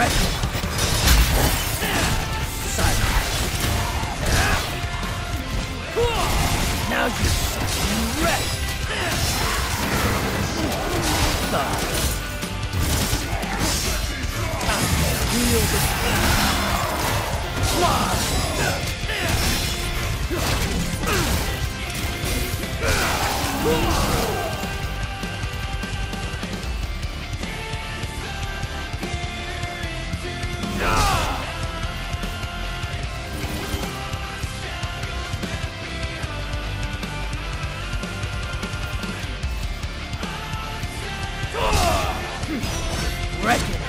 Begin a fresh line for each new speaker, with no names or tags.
Silence. Now you! Thud. Wield the Fly! Wreck it!